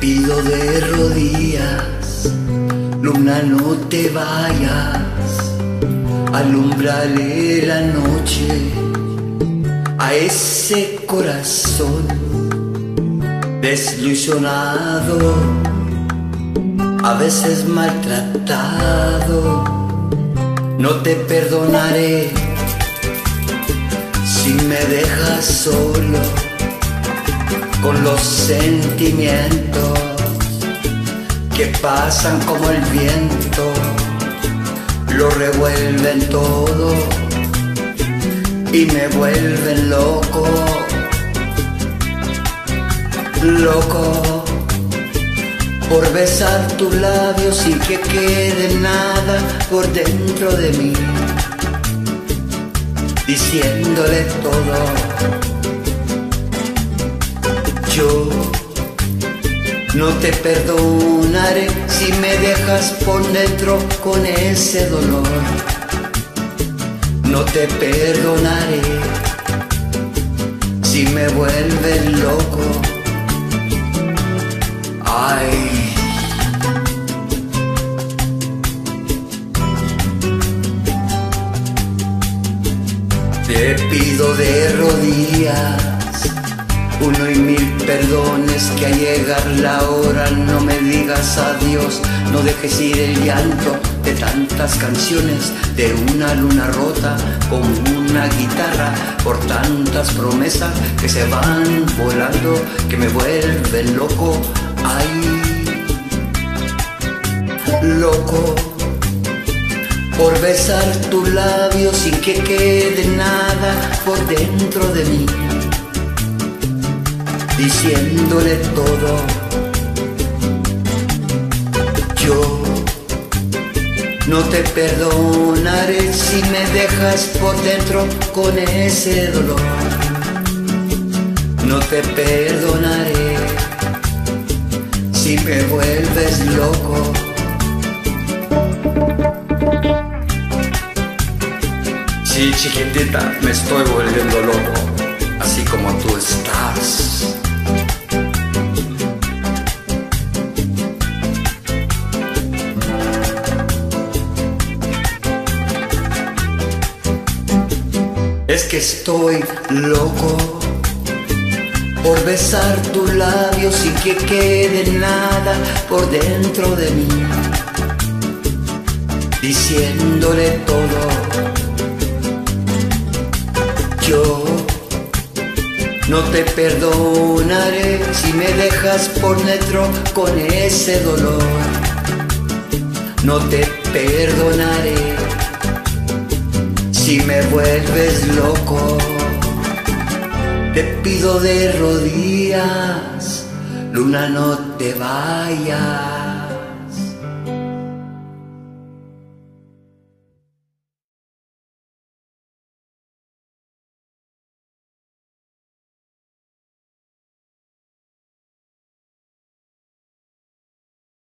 pido de rodillas, luna no te vayas, alumbrale la noche a ese corazón desilusionado, a veces maltratado, no te perdonaré si me dejas solo con los sentimientos que pasan como el viento, lo revuelven todo y me vuelven loco, loco por besar tus labios y que quede nada por dentro de mí, diciéndole todo no te perdonaré si me dejas por dentro con ese dolor. No te perdonaré si me vuelves loco. Ay. Te pido de rodillas uno y mil perdones que al llegar la hora no me digas adiós, no dejes ir el llanto de tantas canciones, de una luna rota como una guitarra, por tantas promesas que se van volando, que me vuelven loco, ay, loco. Por besar tu labio sin que quede nada por dentro de mí diciéndole todo. Yo no te perdonaré si me dejas por dentro con ese dolor. No te perdonaré si me vuelves loco. Sí, chiquitita, me estoy volviendo loco, Que estoy loco por besar tu labio sin que quede nada por dentro de mí, diciéndole todo. Yo no te perdonaré si me dejas por dentro con ese dolor. No te perdonaré si me vuelves loco, te pido de rodillas, luna no te vayas.